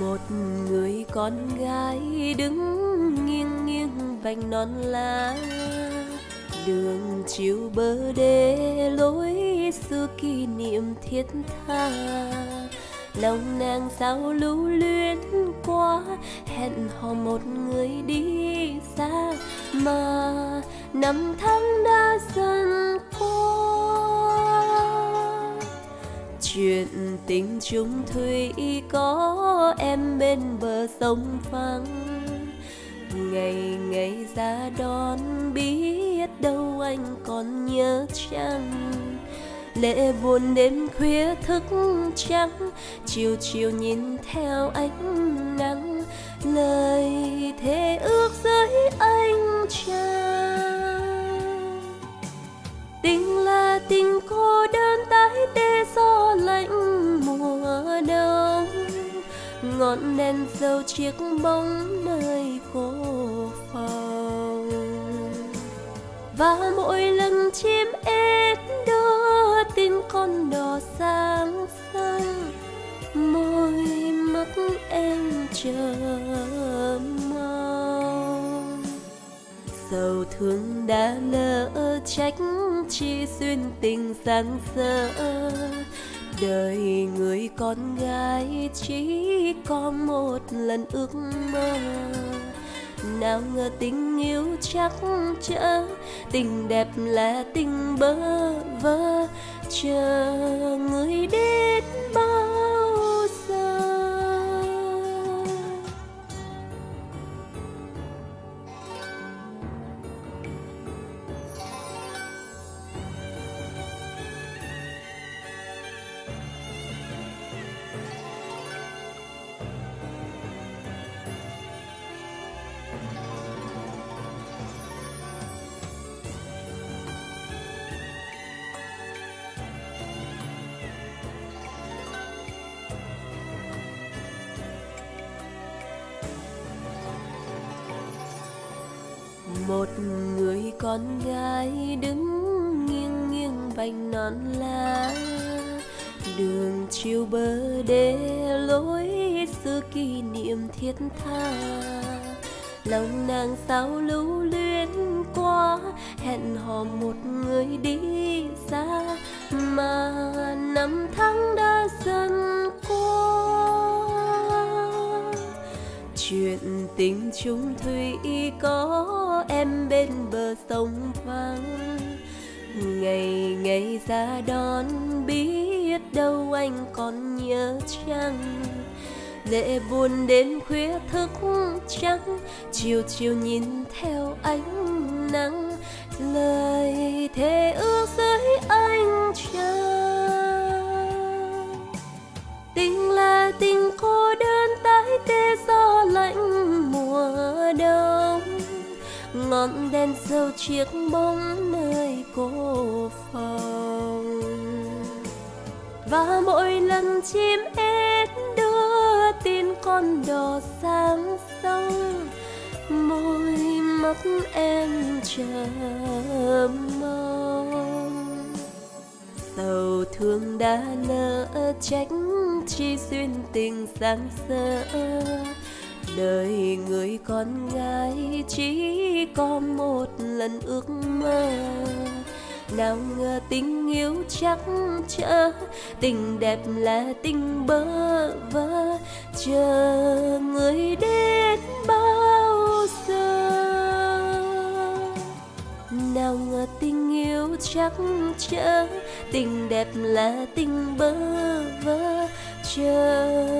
một người con gái đứng nghiêng nghiêng vành non lá. Đường chiều bờ đê lối xưa kỷ niệm thiết tha. Lòng nàng sao lưu luyến quá, hẹn hò một người đi xa. Mà năm tháng đã dần qua chuyện tình chung thủy có em bên bờ sông phẳng ngày ngày ra đón biết đâu anh còn nhớ chăng? Lệ buồn đêm khuya thức trắng, chiều chiều nhìn theo ánh nắng. Lời thề ước với anh trăng. Ngọn đèn dầu chiếc bóng nơi cô phòng. Và mỗi lần chim ếch đưa tin con đò sáng xanh môi mắt em chờ mong. Sầu thương đã lỡ trách chi duyên tình sáng sơ đời người con gái chỉ có một lần ước mơ. Nào ngờ tình yêu chắc chở, tình đẹp là tình bơ vơ. Chờ người đến bao một người con gái đứng nghiêng nghiêng vành non lá. Đường chiều bờ đê lối xưa kỷ niệm thiết tha. Lòng nàng sao lưu luyến quá, hẹn hò một người đi xa. Mà năm tháng đã dần chuyện tình chung thủy có em bên bờ sông vắng. Ngày ngày ra đón biết đâu anh còn nhớ chăng? Lệ buồn đêm khuya thức trắng, chiều chiều nhìn theo ánh nắng. Lời thề ước dưới anh trăng ngọn đèn dầu chiếc bóng nơi cô phòng. Và mỗi lần chim én đưa tin con đò sang sông môi mắt em chờ mong. Sầu thương đã lỡ trách, chi duyên tình sáng sơ đời người con gái chỉ có một lần ước mơ. Nào ngờ tình yêu chắc chở, tình đẹp là tình bơ vơ. Chờ người đến bao giờ? Nào ngờ tình yêu chắc chở, tình đẹp là tình bơ vơ. Chờ